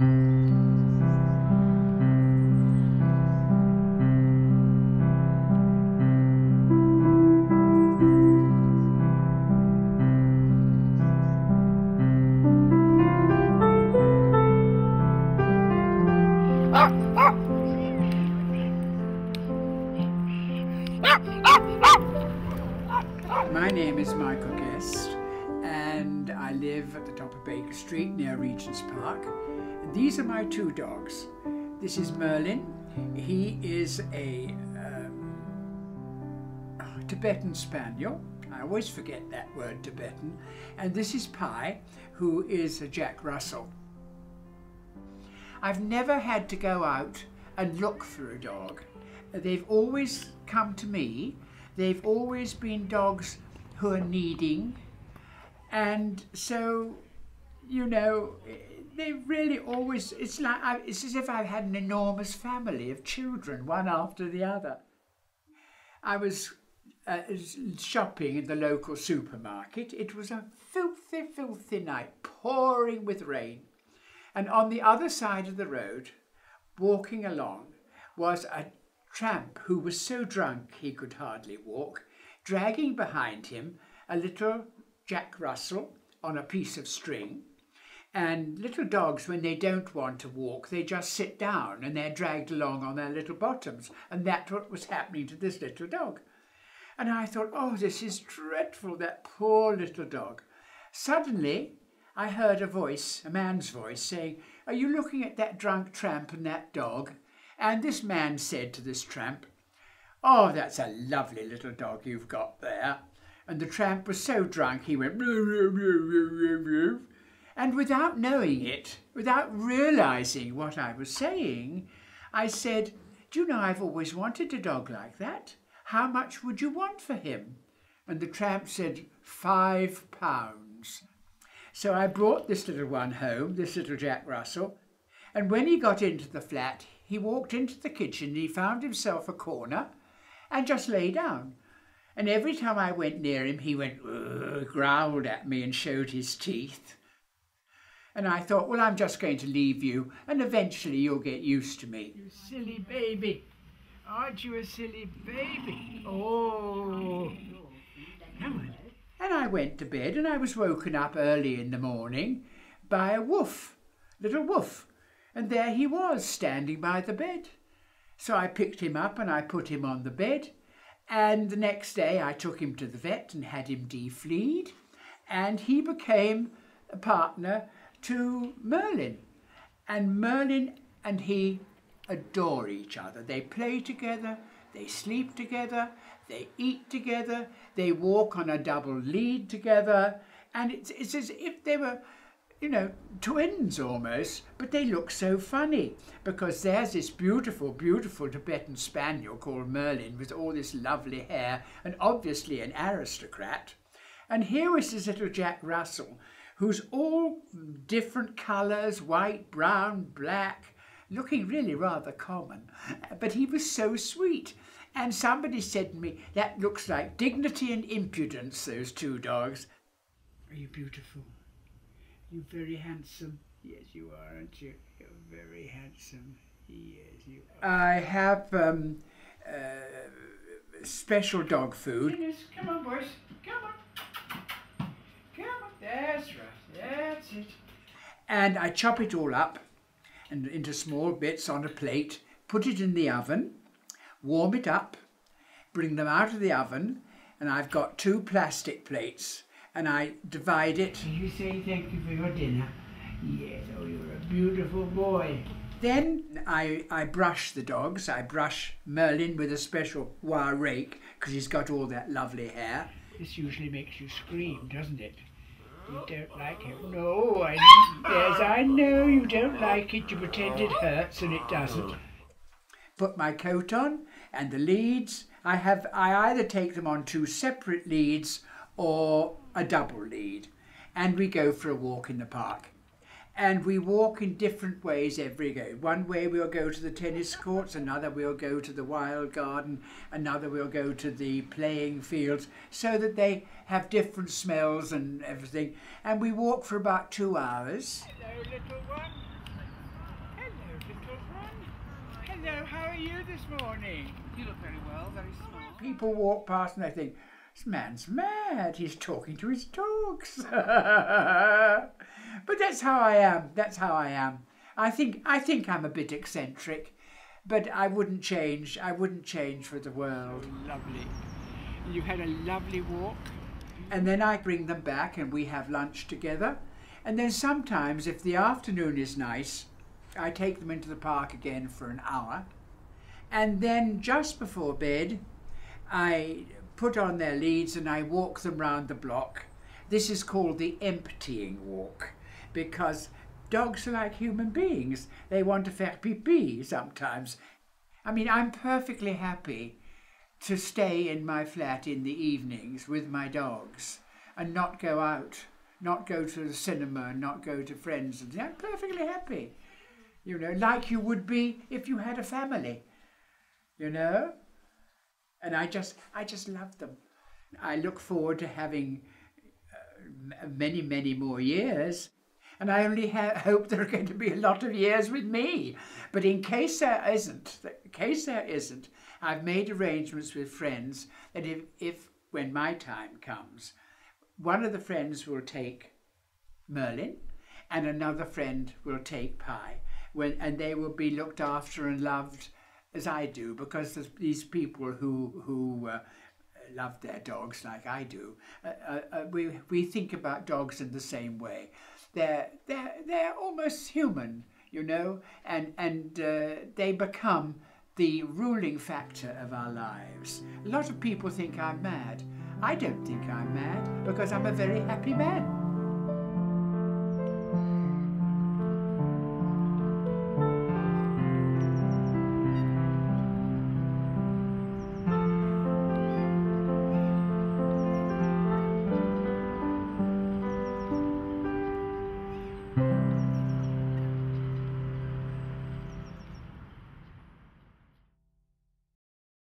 My name is Michael Guest and I live at the top of Baker Street near Regent's Park. These are my two dogs. This is Merlin. He is a um, Tibetan Spaniel. I always forget that word Tibetan. And this is Pie, who is a Jack Russell. I've never had to go out and look for a dog. They've always come to me. They've always been dogs who are needing. And so, you know, they really always, it's like, I, it's as if I've had an enormous family of children, one after the other. I was uh, shopping in the local supermarket. It was a filthy, filthy night, pouring with rain. And on the other side of the road, walking along, was a tramp who was so drunk he could hardly walk, dragging behind him a little Jack Russell on a piece of string. And little dogs, when they don't want to walk, they just sit down and they're dragged along on their little bottoms. And that's what was happening to this little dog. And I thought, oh, this is dreadful, that poor little dog. Suddenly, I heard a voice, a man's voice, saying, Are you looking at that drunk tramp and that dog? And this man said to this tramp, Oh, that's a lovely little dog you've got there. And the tramp was so drunk he went, and without knowing it, without realizing what I was saying, I said, Do you know I've always wanted a dog like that? How much would you want for him? And the tramp said, Five pounds. So I brought this little one home, this little Jack Russell, and when he got into the flat, he walked into the kitchen and he found himself a corner and just lay down. And every time I went near him, he went, growled at me and showed his teeth. And I thought, well, I'm just going to leave you, and eventually you'll get used to me. You silly baby. Aren't you a silly baby? Oh. And I went to bed, and I was woken up early in the morning by a woof, little woof. And there he was, standing by the bed. So I picked him up and I put him on the bed. And the next day I took him to the vet and had him defleed. And he became a partner to Merlin. And Merlin and he adore each other. They play together, they sleep together, they eat together, they walk on a double lead together. And it's, it's as if they were you know, twins almost, but they look so funny because there's this beautiful, beautiful Tibetan spaniel called Merlin with all this lovely hair and obviously an aristocrat. And here was this little Jack Russell who's all different colours, white, brown, black, looking really rather common. But he was so sweet. And somebody said to me, that looks like dignity and impudence, those two dogs. Are you beautiful? You're very handsome. Yes, you are, aren't you? You're very handsome. Yes, you are. I have um, uh, special dog food. come on, boys. Come on. Come on. That's right. That's it. And I chop it all up and into small bits on a plate, put it in the oven, warm it up, bring them out of the oven, and I've got two plastic plates and I divide it. Did you say thank you for your dinner? Yes, oh, you're a beautiful boy. Then I, I brush the dogs. I brush Merlin with a special wire rake because he's got all that lovely hair. This usually makes you scream, doesn't it? You don't like it? No, I, yes, I know you don't like it. You pretend it hurts and it doesn't. Put my coat on and the leads. I have I either take them on two separate leads or a double lead and we go for a walk in the park. And we walk in different ways every day. One way we'll go to the tennis courts, another we'll go to the wild garden, another we'll go to the playing fields, so that they have different smells and everything. And we walk for about two hours. Hello, little one. Hello, little one. Hello, how are you this morning? You look very well, very smart. People walk past and they think, this man's mad, he's talking to his dogs. but that's how I am, that's how I am. I think, I think I'm a bit eccentric, but I wouldn't change, I wouldn't change for the world. Lovely. You had a lovely walk. And then I bring them back and we have lunch together. And then sometimes, if the afternoon is nice, I take them into the park again for an hour. And then just before bed, I put on their leads and I walk them round the block. This is called the emptying walk because dogs are like human beings. They want to faire pipi sometimes. I mean, I'm perfectly happy to stay in my flat in the evenings with my dogs and not go out, not go to the cinema, and not go to friends. I'm perfectly happy, you know, like you would be if you had a family, you know. And I just, I just love them. I look forward to having uh, many, many more years. And I only hope there are going to be a lot of years with me. But in case there isn't, in case there isn't, I've made arrangements with friends that if, if when my time comes, one of the friends will take Merlin and another friend will take Pie, when, and they will be looked after and loved as I do because these people who, who uh, love their dogs like I do. Uh, uh, uh, we, we think about dogs in the same way. They're, they're, they're almost human, you know, and, and uh, they become the ruling factor of our lives. A lot of people think I'm mad. I don't think I'm mad because I'm a very happy man.